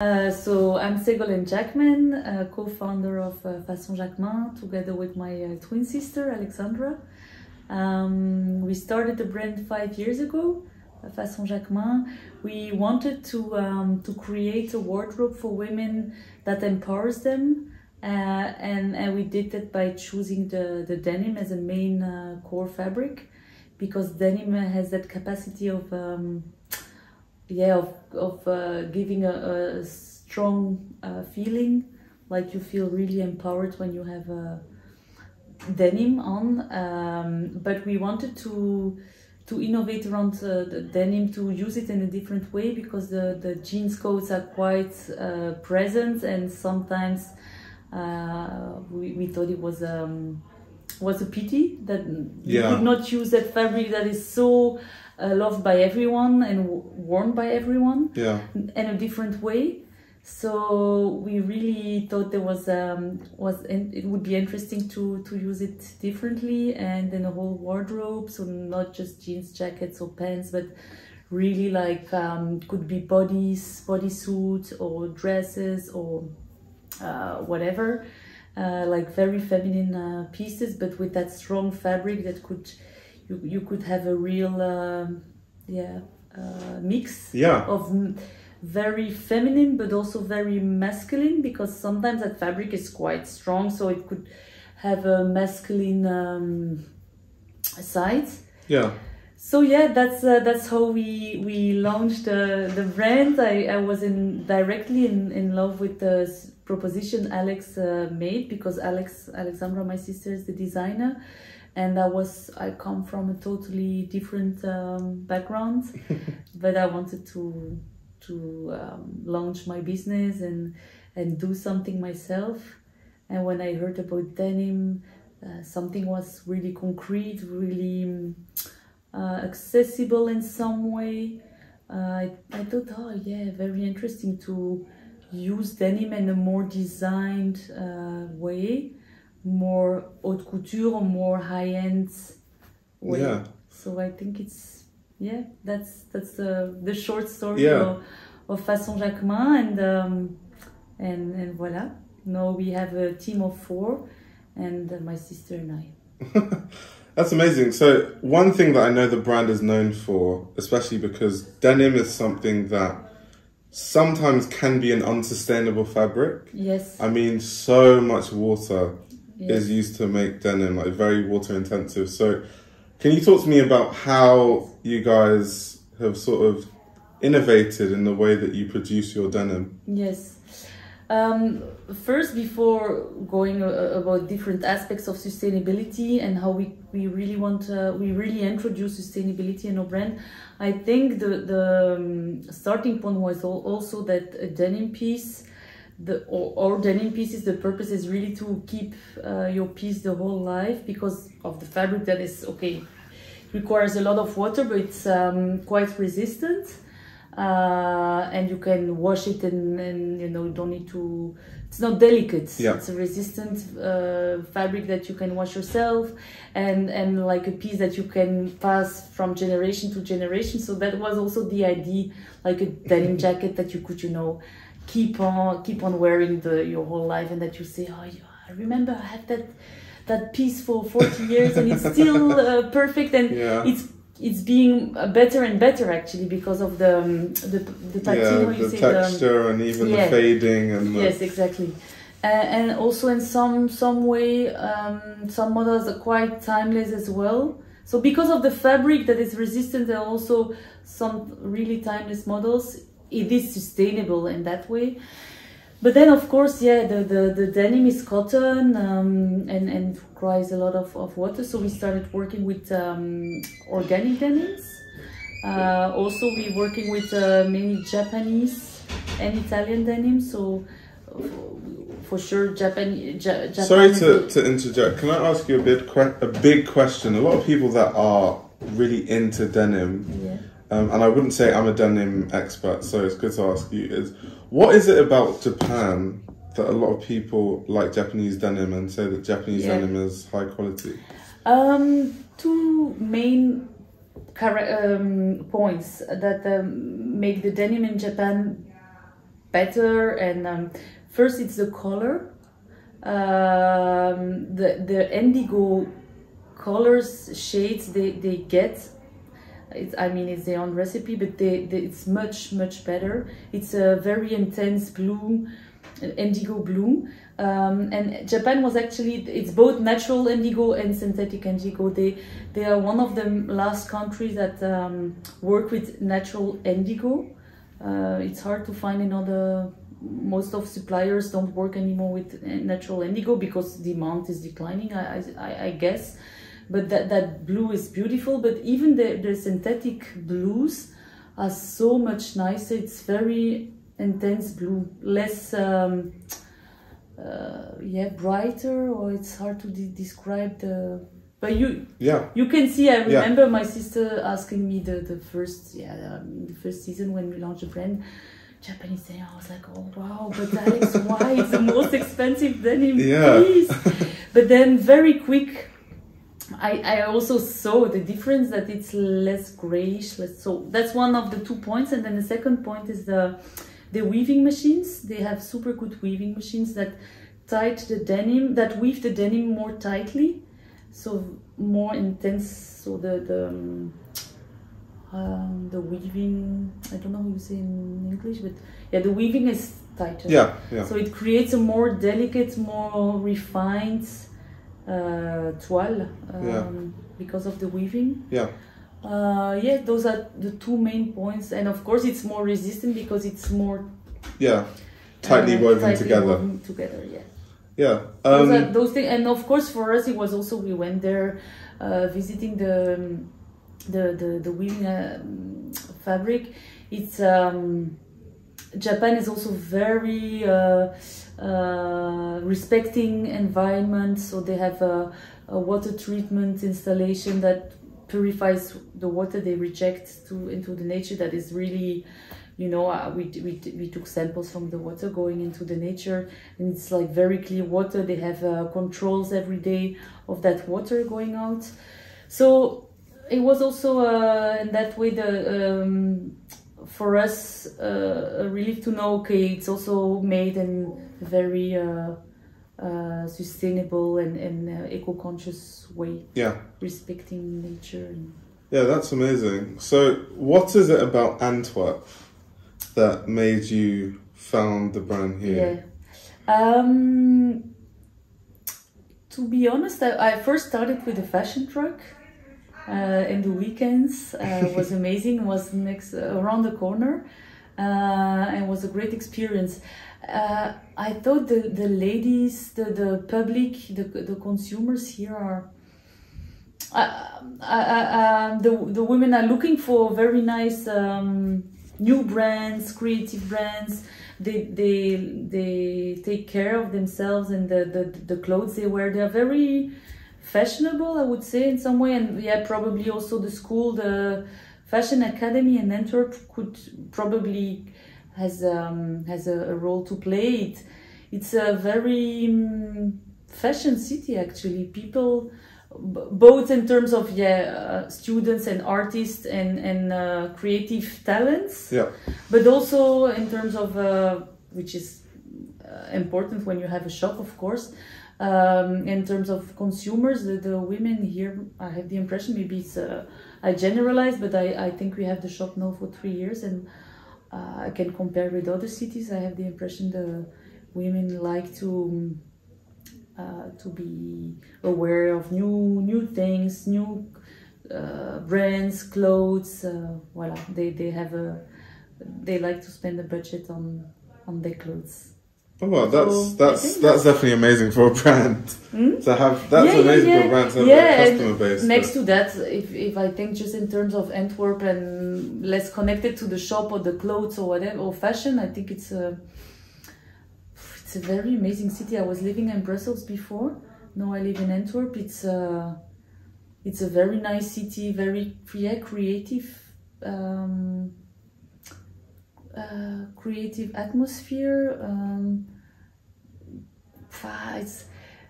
Uh, so I'm Ségolène Jacmin, uh, co-founder of uh, Façon Jacmin, together with my uh, twin sister Alexandra. Um, we started the brand five years ago, uh, Façon Jacmin. We wanted to um, to create a wardrobe for women that empowers them, uh, and and we did that by choosing the the denim as a main core fabric, because denim has that capacity of um, yeah of, of uh, giving a, a strong uh, feeling like you feel really empowered when you have a denim on um, but we wanted to to innovate around uh, the denim to use it in a different way because the, the jeans coats are quite uh, present and sometimes uh, we, we thought it was um, was a pity that you Yeah. could not use that fabric that is so uh, loved by everyone and w- worn by everyone Yeah. in a different way. So we really thought there was um, was in, it would be interesting to to use it differently and in a whole wardrobe. So not just jeans, jackets, or pants, but really like um, could be bodies, bodysuits, or dresses, or uh, whatever. Uh, like very feminine uh, pieces, but with that strong fabric that could you, you could have a real um yeah uh, mix Yeah. of very feminine but also very masculine because sometimes that fabric is quite strong so it could have a masculine um, side Yeah. so yeah that's uh, that's how we we launched the the brand i, I was in directly in, in love with the proposition alex uh, made because alex alexandra my sister is the designer and i was i come from a totally different um, background but i wanted to to um, launch my business and and do something myself and when i heard about denim uh, something was really concrete really uh, accessible in some way. Uh, I, I thought, oh yeah, very interesting to use denim in a more designed uh, way, more haute couture or more high end way. Yeah. So I think it's yeah, that's that's the the short story Yeah. of, of Façon Jacmin and um, and and voilà. Now we have a team of four, and uh, my sister and I. That's amazing. So one thing that I know the brand is known for, especially because denim is something that sometimes can be an unsustainable fabric. Yes. I mean, so much water yes. is used to make denim, like very water intensive. So can you talk to me about how you guys have sort of innovated in the way that you produce your denim? Yes. Um, first, before going uh, about different aspects of sustainability and how we, we really want uh, we really introduce sustainability in our brand, I think the the um, starting point was also that a denim piece, the or, or denim pieces, the purpose is really to keep uh, your piece the whole life because of the fabric that is okay requires a lot of water, but it's um, quite resistant. Uh, and you can wash it and, and you know you don't need to it's not delicate. Yeah. it's a resistant uh, fabric that you can wash yourself and and like a piece that you can pass from generation to generation. So that was also the idea like a denim jacket that you could you know keep on keep on wearing the your whole life and that you say oh yeah, i remember i had that that piece for 40 years and it's still uh, perfect and Yeah. it's it's being uh, better and better actually because of the um, the the Yeah, patina you the texture and even yeah. the fading and the, yes exactly uh, and also in some some way um, some models are quite timeless as well so because of the fabric that is resistant there are also some really timeless models it is sustainable in that way but then of course yeah the, the, the denim is cotton um, and, and requires a lot of, of water so we started working with um, organic denims uh, also we're working with uh, many japanese and italian denim so for sure japan, ja, japan Sorry to, to interject. Can I ask you a bit a big question? A lot of people that are really into denim. Um, and I wouldn't say I'm a denim expert, so it's good to ask you. Is what is it about Japan that a lot of people like Japanese denim and say that Japanese Yeah. denim is high quality? Um, two main um, points that um, make the denim in Japan better. And um, first, it's the color. Um, the the indigo colors shades they they get. It's, I mean, it's their own recipe, but they, they, it's much much better. It's a very intense blue, indigo blue. Um, and Japan was actually it's both natural indigo and synthetic indigo. They they are one of the last countries that um, work with natural indigo. Uh, it's hard to find another. Most of suppliers don't work anymore with natural indigo because demand is declining. I I, I guess, but that that blue is beautiful. But even the the synthetic blues are so much nicer. It's very intense blue, less. Um, uh, yeah brighter or it's hard to de describe the but you yeah you can see i remember yeah. my sister asking me the the first yeah um, the first season when we launched the brand japanese denim i was like oh wow but that is why it's the most expensive denim yeah. please but then very quick I, I also saw the difference that it's less grayish less so that's one of the two points. And then the second point is the the weaving machines. They have super good weaving machines that tight the denim that weave the denim more tightly. So more intense so the the um, um, the weaving i don't know how you say in english but yeah the weaving is tighter. Yeah, yeah. so it creates a more delicate more refined uh, toile um, yeah. because of the weaving yeah uh, yeah, those are the two main points, and of course, it's more resistant because it's more yeah tightly uh, woven tightly together. Woven together, yeah. Yeah, um, those, those things, and of course, for us, it was also we went there, uh, visiting the um, the the the weaving um, fabric. It's um, Japan is also very uh, uh, respecting environment, so they have a, a water treatment installation that purifies the water they reject to into the nature that is really you know uh, we, we, we took samples from the water going into the nature and it's like very clear water. They have uh, controls every day of that water going out. So it was also uh, in that way the um, for us uh, a relief to know okay it's also made in a very uh, uh, sustainable and, and uh, eco-conscious way. Yeah. Respecting nature. And... Yeah, that's amazing. So, what is it about Antwerp that made you found the brand here? Yeah. Um, to be honest, I, I first started with a fashion truck. Uh, in the weekends uh, was amazing. was next uh, around the corner, uh, and was a great experience uh, I thought the, the ladies, the, the public, the, the consumers here are, uh, uh, uh, the, the women are looking for very nice um, new brands, creative brands. They, they, they take care of themselves and the, the, the clothes they wear. They're very fashionable, I would say, in some way. And yeah, probably also the school, the Fashion Academy in Antwerp could probably has um, has a, a, role to play. It, it's a very um, fashion city actually. People, both in terms of yeah, uh, students and artists and and uh, creative talents. Yeah. But also in terms of uh, which is uh, important when you have a shop, of course. Um, in terms of consumers, the, the women here, I have the impression maybe it's uh, I generalize, but I, I think we have the shop now for three years and uh, I can compare with other cities. I have the impression the women like to uh, to be aware of new new things, new uh, brands, clothes. Uh, voila, they they have a they like to spend a budget on on their clothes. Oh well, that's so that's that's, that's definitely amazing for a brand hmm? to have. That's yeah, amazing yeah, for a brand to have yeah, a customer base. Next to that, if if I think just in terms of Antwerp and less connected to the shop or the clothes or whatever or fashion, I think it's a it's a very amazing city. I was living in Brussels before. Now I live in Antwerp. It's a it's a very nice city, very yeah, creative. Um, uh, creative atmosphere. Um, it's,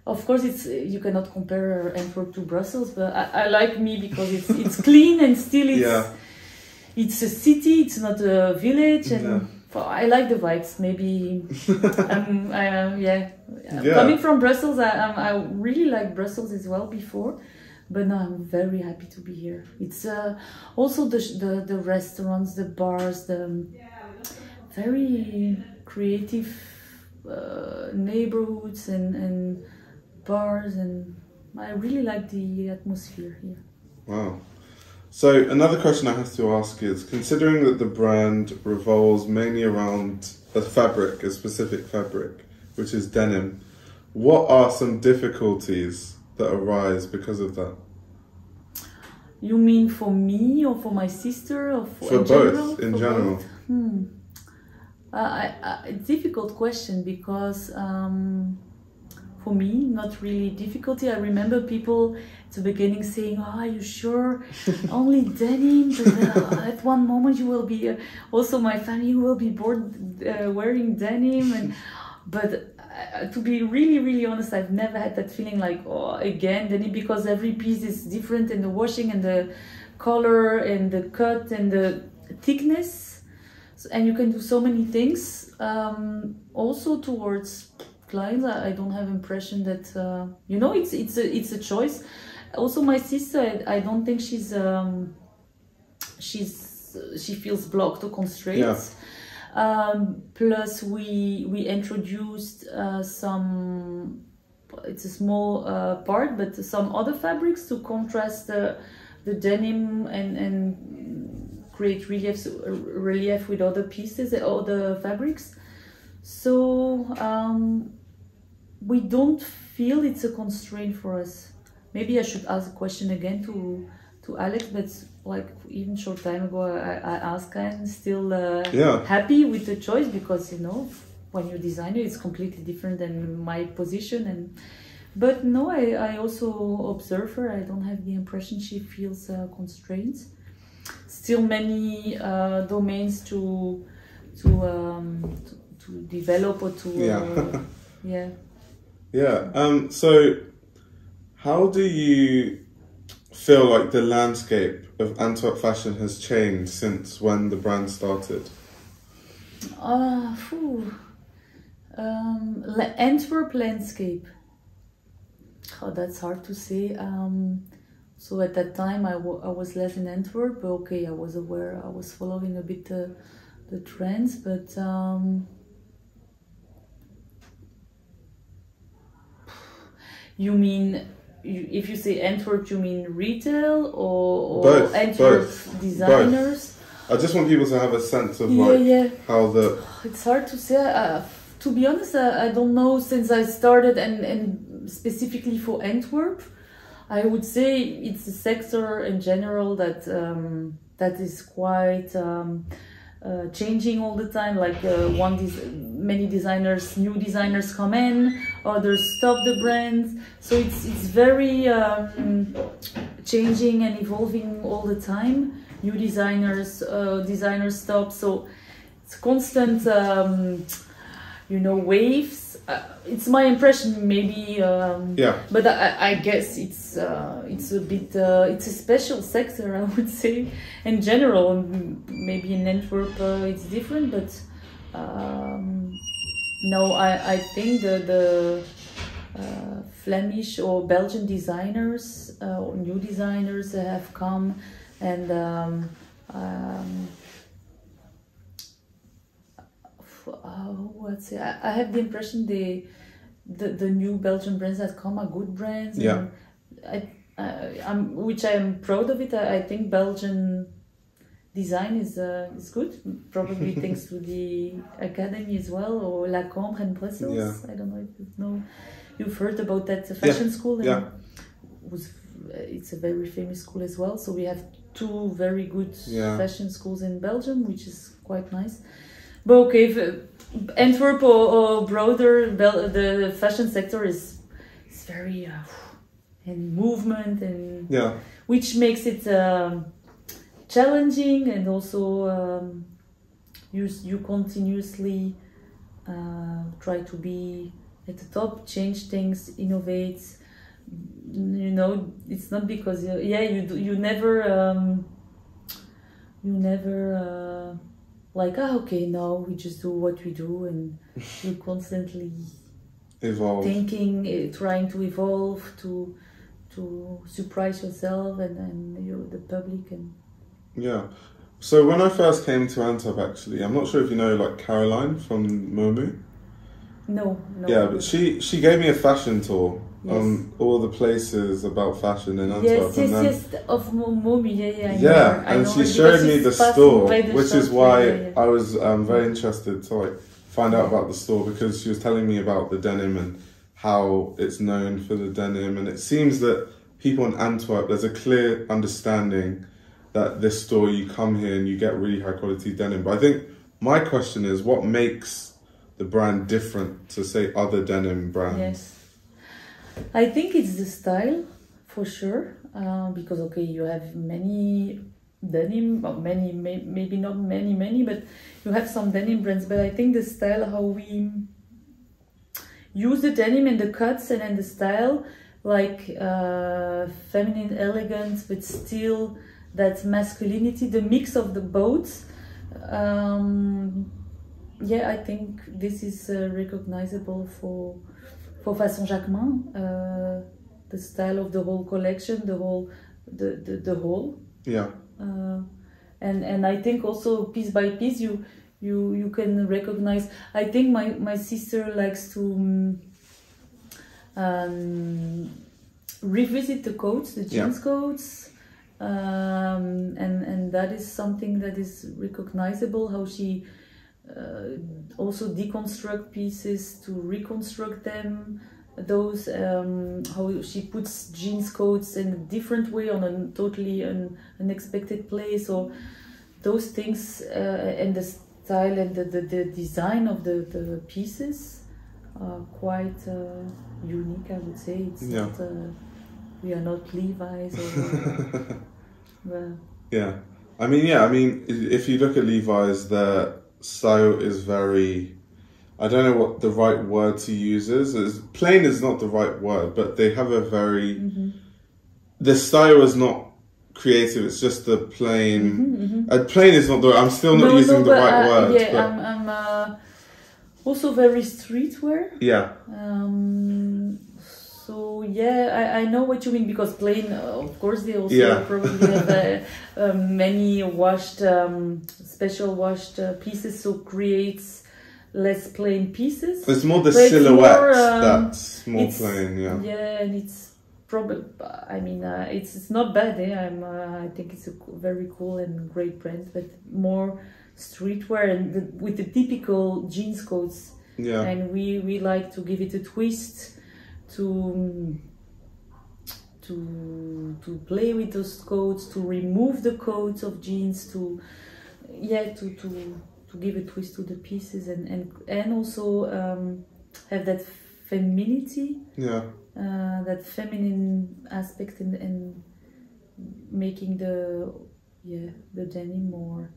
of course, it's you cannot compare Antwerp to Brussels, but I, I like me because it's it's clean and still it's yeah. it's a city. It's not a village, and for, I like the vibes. Maybe um, I, um, yeah. Yeah. Coming from Brussels, I, um, I really like Brussels as well before, but now I'm very happy to be here. It's uh, also the, the the restaurants, the bars, the um, very creative uh, neighborhoods and and bars, and I really like the atmosphere here. Wow. So another question I have to ask is, considering that the brand revolves mainly around a fabric, a specific fabric, which is denim, what are some difficulties that arise because of that? You mean for me or for my sister or for, For in both, general? in general. Hmm. Uh, I, difficult question because um, for me, not really difficulty. I remember people at the beginning saying, "Oh, are you sure? Only denim?" But, uh, at one moment, you will be. Uh, also, my family will be bored uh, wearing denim, and but uh, to be really, really honest, I've never had that feeling like, oh, again denim because every piece is different in the washing and the color and the cut and the thickness. So, and you can do so many things. Um, also towards clients, I, I don't have impression that uh, you know it's it's a it's a choice. Also, my sister, I, I don't think she's um, she's she feels blocked or constraints. Um, plus, we we introduced uh, some. It's a small uh, part, but some other fabrics to contrast the the denim and and create reliefs relief with other pieces, other fabrics. So um, we don't feel it's a constraint for us. Maybe I should ask a question again to to Alex, but like even short time ago, I, I asked and still uh, Yeah. happy with the choice because you know when you're designer, it's completely different than my position and. But no, I, I also observe her. I don't have the impression she feels uh, constraints. Still many uh, domains to to, um, to to develop or to Yeah. uh, yeah. Yeah. Um, so, how do you feel like the landscape of Antwerp fashion has changed since when the brand started? Uh, phew. Um, Antwerp landscape. Oh, that's hard to say. Um, so at that time, I I was less in Antwerp, but okay, I was aware, I was following a bit the, the trends, but um, you mean you, if you say Antwerp, you mean retail or, or Both, Antwerp both, designers? I just want people to have a sense of Yeah, like yeah. how the It's hard to say. Uh, to be honest, uh, I don't know since I started and, and specifically for Antwerp. I would say it's a sector in general that um, that is quite um, uh, changing all the time. Like uh, one, des- many designers, new designers come in, others stop the brands. So it's it's very um, changing and evolving all the time. New designers, uh, designers stop. So it's constant um, you know waves. Uh, it's my impression maybe um, yeah. but I, I guess it's uh, it's a bit uh, it's a special sector I would say in general. Maybe in Antwerp uh, it's different but um, no I, I think the the uh, Flemish or Belgian designers uh, or new designers have come and um, uh, what's it? I, I have the impression the, the the new Belgian brands that come are good brands. Yeah. And I, I, I'm which I'm proud of it. I, I think Belgian design is uh, is good. Probably thanks to the academy as well or La Cambre in Brussels. Yeah. I don't know if you know. You've heard about that fashion school. and yeah. Was it's a very famous school as well. So we have two very good Yeah. fashion schools in Belgium, which is quite nice. Okay, if, Antwerp or, or broader, Bel- the fashion sector is is very uh, in movement and yeah which makes it um, challenging and also um, you you continuously uh, try to be at the top, change things, innovate. You know, it's not because you, yeah you do, you never um, you never uh, like ah okay now we just do what we do and you constantly Evolve. thinking uh, trying to evolve to to surprise yourself and and you know, the public and Yeah. So when I first came to Antwerp, actually, I'm not sure if you know like Caroline from Momu. no no Yeah, but she she gave me a fashion tour Yes. on all the places about fashion in Antwerp, Yes, yes, and then yes, of Momu, yeah, yeah. Yeah, her. And know she showed me the store, the which is why yeah, yeah, I was um, very interested to like find out about the store because she was telling me about the denim and how it's known for the denim, and it seems that people in Antwerp there's a clear understanding that this store you come here and you get really high quality denim. But I think my question is, what makes the brand different to say other denim brands? Yes. I think it's the style for sure. Uh, because okay, you have many denim, or many may, maybe not many many, but you have some denim brands. But I think the style, how we use the denim and the cuts and then the style, like uh, feminine elegance, but still that masculinity, the mix of the both. Um, yeah, I think this is uh, recognizable for for Façon Jacmin. Uh, the style of the whole collection, the whole, the the, the whole, Yeah, uh, and and I think also piece by piece you you you can recognize. I think my my sister likes to. Um, um, revisit the coats, the Yeah. jeans coats, um, and and that is something that is recognizable. How she also deconstruct pieces to reconstruct them. Those um, how she puts jeans coats in a different way on a totally un, unexpected place, or those things uh, and the style and the, the, the design of the, the pieces are quite uh, unique. I would say it's Yeah. not. Uh, we are not Levi's or. well, Yeah, I mean, yeah, I mean, if you look at Levi's, their style is very. I don't know what the right word to use is. Is plain is not the right word, but they have a very. mhm. The style is not creative. It's just the plain. Mhm, mhm. Uh, plain is not the. I'm still not No, using no, the but, right uh, word. Yeah, but I'm, I'm uh, also very streetwear. yeah, Um, so yeah, I, I know what you mean because plain, uh, of course, they also Yeah. probably have uh, uh, many washed, um, special washed uh, pieces, so creates less plain pieces. it's more the But silhouette more, um, that's more it's- plain. Yeah, Yeah, and it's probably. I mean, uh, it's it's not bad. Eh? I'm. Uh, I think it's a very cool and great brand, but more streetwear and the, with the typical jeans coats. yeah, And we we like to give it a twist, to to to play with those coats, to remove the coats of jeans, to yeah, to to to give a twist to the pieces and and and also um, have that femininity yeah. uh, that feminine aspect in, in making the yeah the denim more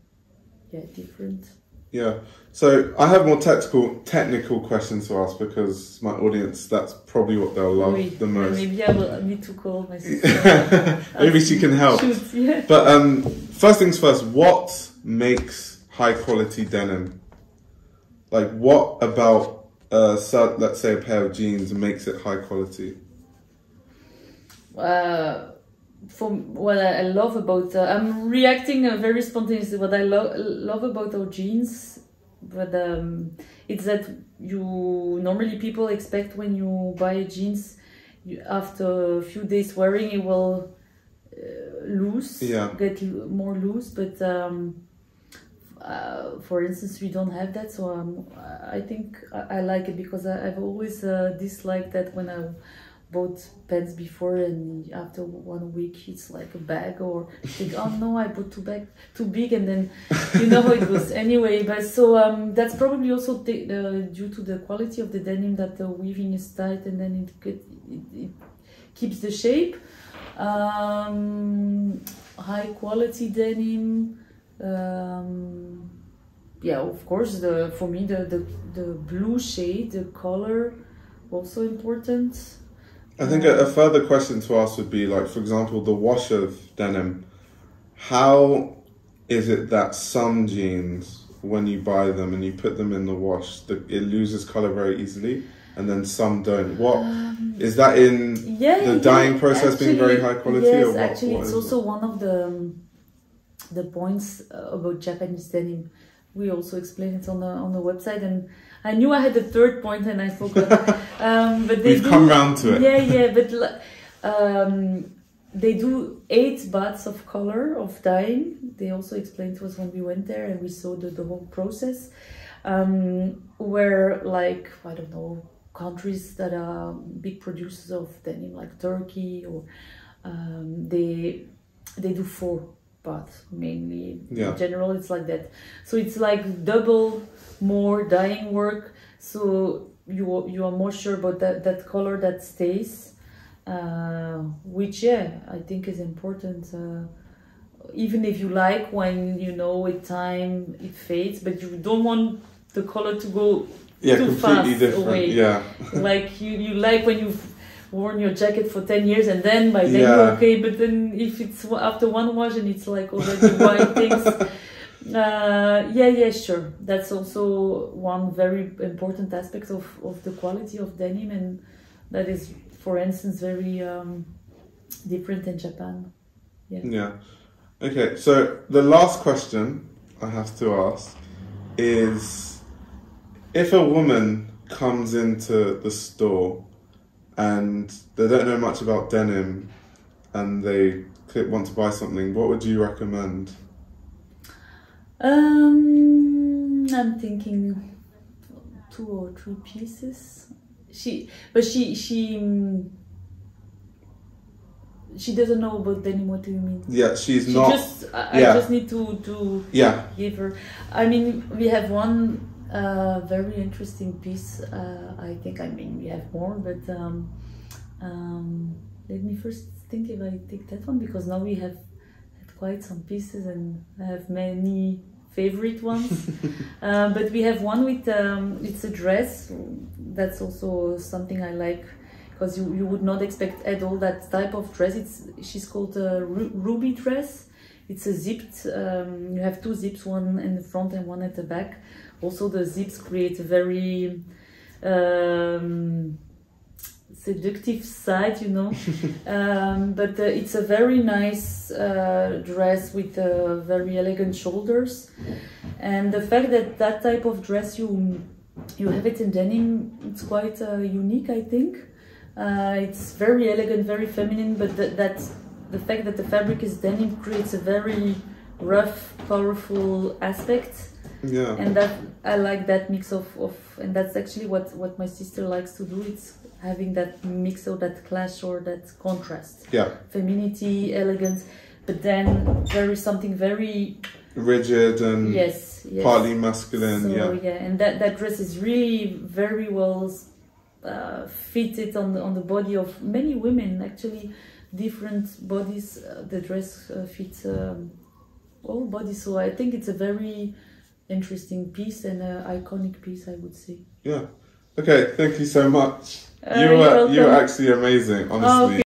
yeah different Yeah. So I have more technical technical questions to ask because my audience that's probably what they'll love Wait, the most. maybe I will need to call my sister Maybe she can help. Shoot, yeah. But um, first things first, what makes high quality denim? Like, what about uh, so, let's say a pair of jeans makes it high quality? uh, for what I love about uh, I'm reacting uh, very spontaneously. What I lo- love about our jeans, but um, it's that you normally people expect when you buy jeans, you, after a few days wearing it will uh, loose, Yeah. get more loose. But um, uh, for instance, we don't have that, so um, I think I, I like it because I, I've always uh, disliked that when I bought pants before and after one week it's like a bag or think oh no I bought too big too big and then you know how it goes. Anyway but so um that's probably also uh, due to the quality of the denim that the weaving is tight and then it get, it, it keeps the shape. Um high quality denim um yeah of course the for me the the, the blue shade the color also important I think a, a further question to ask would be like, for example, the wash of denim. How is it that some jeans when you buy them and you put them in the wash, the, it loses color very easily, and then some don't. What Um, is that in yeah, the yeah, dyeing process being very high quality? Yes, or what, actually, what it's also one of the um, the points uh, about Japanese denim. We also explain it on the on the website, and I knew I had the third point and I forgot. um, but they We've do, come round to it. Yeah, yeah, but um, they do eight baths of color of dyeing. They also explained to us when we went there and we saw the, the whole process. Um, where like I don't know countries that are big producers of denim like Turkey or um, they they do four baths mainly. Yeah. In general, it's like that. So it's like double more dyeing work. So you are- you are more sure about that that color that stays, uh, which yeah I think is important. Uh, even if you like when you know with time it fades, but you don't want the color to go Yeah, too completely fast different. away. Yeah, like you, you like when you've worn your jacket for 10 years and then by then Yeah. you're okay but then if it's after one wash and it's like already white things uh, yeah yeah sure that's also one very important aspect of, of the quality of denim and that is for instance very um, different in japan yeah. Okay, so the last question I have to ask is if a woman comes into the store and they don't know much about denim and they want to buy something, what would you recommend? Um, I'm thinking two or three pieces. She, but she, she, mm, she doesn't know about denim. What do you mean? Yeah, she's She not. just, I, yeah. I just need to to yeah, give her. I mean, we have one uh, very interesting piece. Uh, I think. I mean, we have more, but um, um, let me first think if I take that one because now we have quite some pieces and I have many favorite ones. uh, but we have one with um, it's a dress. That's also something I like because you, you would not expect at all that type of dress. It's she's called a ru- ruby dress. It's a zipped. Um, you have two zips, one in the front and one at the back. Also, the zips create a very um, seductive side, you know. um, but uh, it's a very nice uh, dress with uh, very elegant shoulders, and the fact that that type of dress you you have it in denim, it's quite uh, unique, I think. Uh, it's very elegant, very feminine, but that, that the fact that the fabric is denim creates a very rough, powerful aspect yeah, and that I like that mix of, of and that's actually what what my sister likes to do. It's having that mix of that clash or that contrast. Yeah. femininity elegance but then there is something very Rigid and yes yes. partly masculine. so yeah, and that that dress is really very well uh, fitted on the on the body of many women actually. Different bodies uh, the dress uh, fits um, all bodies. So I think it's a very interesting piece and an iconic piece I would say yeah. Okay, thank you so much. Uh, you were you were actually amazing, honestly. Oh, okay.